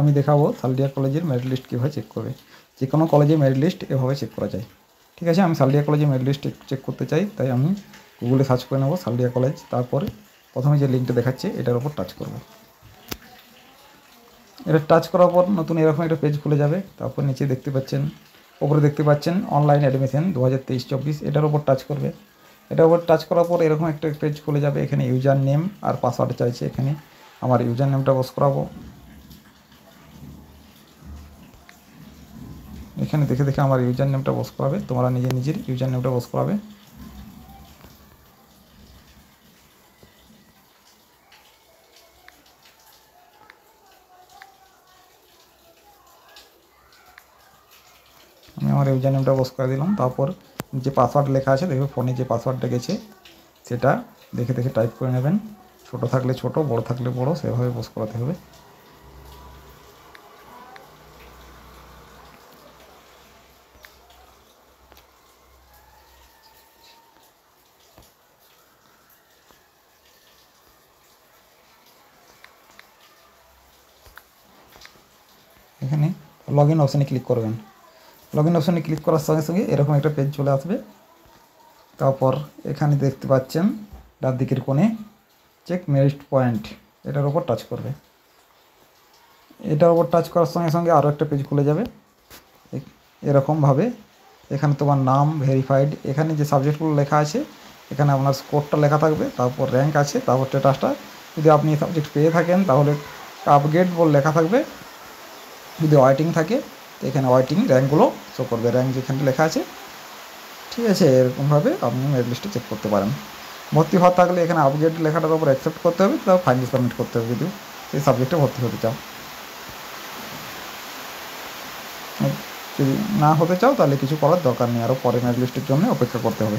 আমি দেখাবো সালডিয়া কলেজের মেরিট লিস্ট কীভাবে চেক করবে। যে কোনো কলেজের মেরিট লিস্ট এভাবে চেক করা যায়। ঠিক আছে? আমি সালডিয়া কলেজের মেরিট লিস্ট চেক করতে চাই, তাই আমি গুগলে সার্চ করে নেব সালডিয়া কলেজ। তারপরে প্রথমে যে লিঙ্কটা দেখাচ্ছে, এটার উপর টাচ করব। এটা টাচ করার পর নতুন এরকম একটা পেজ খুলে যাবে। তারপর নিচে দেখতে পাচ্ছেন ওপরে দেখতে পাচ্ছেন অনলাইন অ্যাডমিশন দু হাজার তেইশ চব্বিশ, এটার উপর টাচ করবে। এটার উপর টাচ করার পর এরকম একটা পেজ খুলে যাবে, এখানে ইউজার নেম আর পাসওয়ার্ড চাইছে এখানে। আমার ইউজার নেমটা বস করাবো। এখানে দেখে দেখে আমার ইউজার নেমটা বস করাবে। তোমরা নিজের নিজের ইউজার নেমটা বস করাবে। আমি আমার ইউজার নেমটা বস করে দিলাম। তারপর যে পাসওয়ার্ড লেখা আছে, দেখবে ফোনে যে পাসওয়ার্ডটা গেছে, সেটা দেখে দেখে টাইপ করে নেবেন। ছোট থাকলে ছোট, বড় থাকলে বড়, সেভাবে বস করাতে হবে। এখানে লগ ইন অপশানে ক্লিক করবেন। লগ ইন অপশানে ক্লিক করার সঙ্গে সঙ্গে এরকম একটা পেজ চলে আসবে। তারপর এখানে দেখতে পাচ্ছেন, ডান দিকের কোণে চেক মেরিট পয়েন্ট এটার উপর টাচ করবে। এটার উপর টাচ করার সঙ্গে সঙ্গে আরও একটা পেজ খুলে যাবে। এরকমভাবে এখানে তোমার নাম ভেরিফাইড এখানে যে সাবজেক্টগুলো লেখা আছে, এখানে আপনার স্কোরটা লেখা থাকবে, তারপর র্যাঙ্ক আছে, তারপর স্ট্যাটাসটা যদি আপনি সাবজেক্ট পেয়ে থাকেন, তাহলে আপগ্রেড বলে লেখা থাকবে। যদি ওয়াইটিং থাকে, তো এখানে ওয়াইটিং র্যাঙ্কগুলো শো করবে। র্যাঙ্ক যেখানে লেখা আছে, ঠিক আছে, এরকমভাবে আপনি মেরিট লিস্টে চেক করতে পারেন। ভর্তি হওয়া থাকলে এখানে আপগ্রেড লেখাটার উপর অ্যাকসেপ্ট করতে হবে, তারপর ফাইনাল সাবমিট করতে হবে যদি সেই সাবজেক্টে ভর্তি হতে চাও। যদি না হতে চাও, তাহলে কিছু করার দরকার নেই। আরও পরে মেরিট লিস্টের জন্য অপেক্ষা করতে হবে।